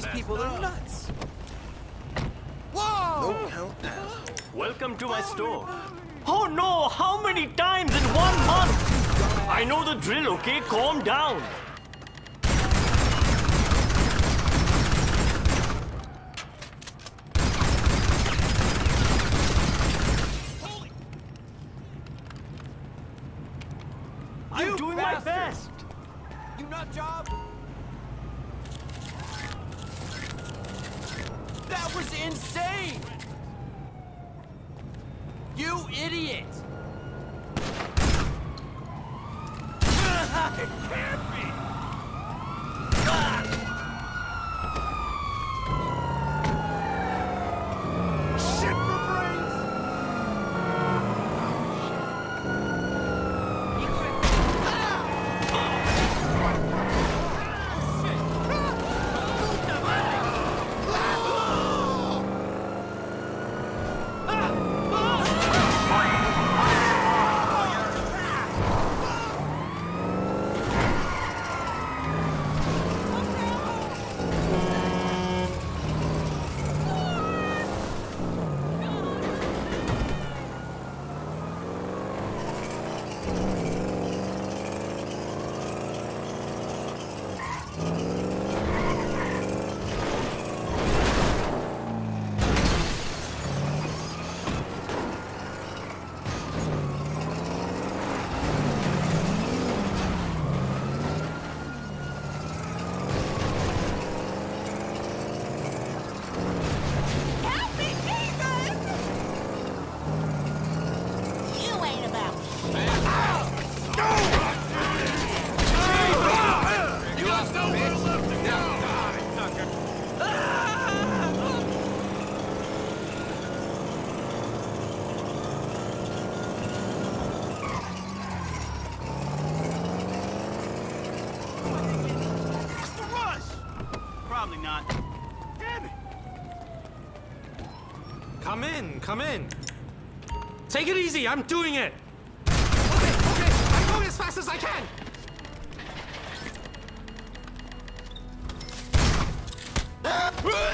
people are nuts. Whoa! No count asshole. Welcome to my store. Oh no, how many times in one month? I know the drill, okay? Calm down. You idiot! it can't Come in, come in. Take it easy, I'm doing it. Okay, okay, I'm going as fast as I can. shit!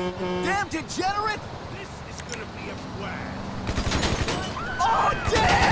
Damn degenerate! This is gonna be a blast. Oh, damn!